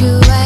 you